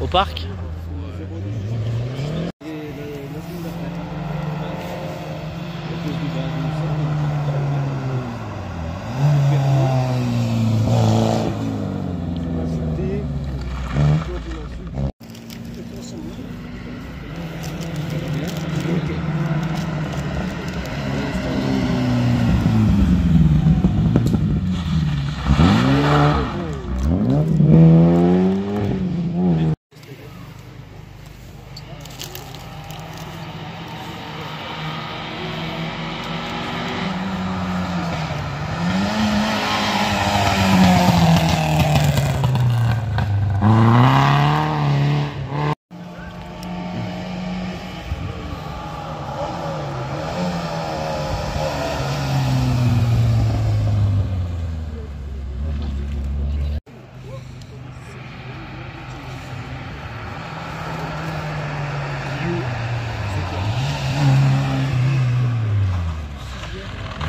Au parc